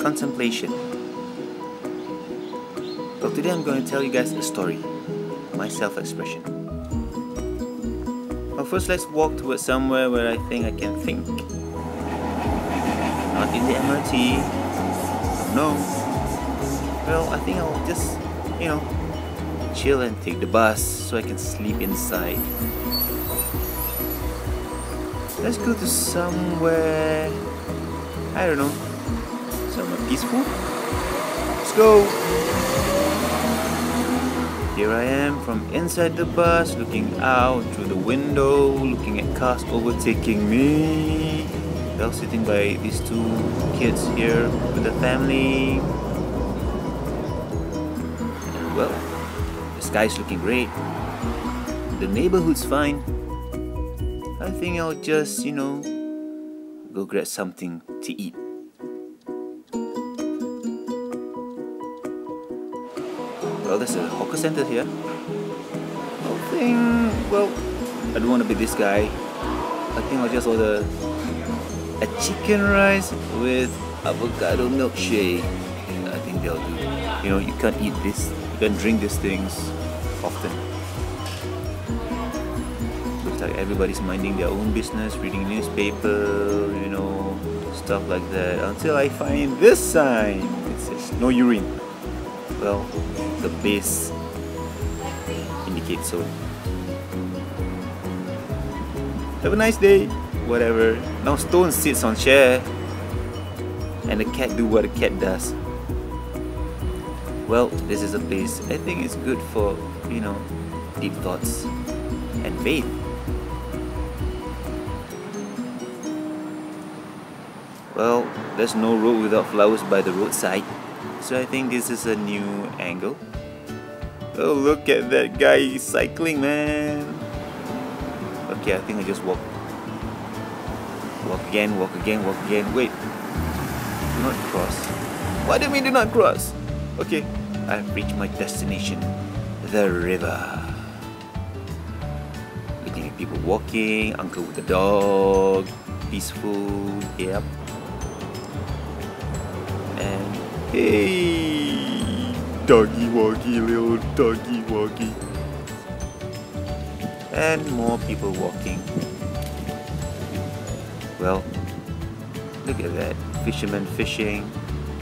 contemplation. Well, today I'm going to tell you guys a story, my self-expression. Well, first let's walk towards somewhere where I think I can think. Not in the MRT. No. Well, I think I'll just, you know, chill and take the bus so I can sleep inside. Let's go to somewhere, I don't know, somewhere peaceful. Let's go. Here I am from inside the bus, looking out through the window, looking at cars overtaking me. Well, sitting by these two kids here with the family. And Well, the sky's looking great. The neighborhood's fine. I think I'll just, you know, go grab something to eat. Well, there's a hawker center here. I think, well, I don't want to be this guy. I think I'll just order a chicken rice with avocado milkshake. I think they'll do. You know, you can't eat this, you can't drink these things often. Looks like everybody's minding their own business, reading newspaper, you know, stuff like that. Until I find this sign. It says no urine. Well, the base indicates so. Have a nice day. Whatever. Now Stone sits on chair and the cat do what a cat does. Well, this is a place I think it's good for, you know, deep thoughts and faith. Well, there's no road without flowers by the roadside. So I think this is a new angle. Oh, look at that guy cycling, man. Okay, I think I just walk. Walk again, walk again, walk again. Wait. Do not cross. What do you mean do not cross? Okay, I've reached my destination. The river. Looking at people walking, uncle with the dog, peaceful, yep. Hey, doggy woggy, little doggy woggy. And more people walking. Well, look at that. Fishermen fishing.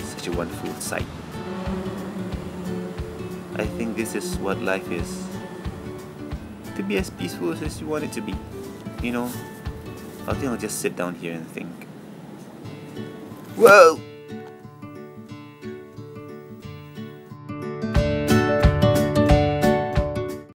Such a wonderful sight. I think this is what life is. To be as peaceful as you want it to be. You know, I think I'll just sit down here and think. Whoa!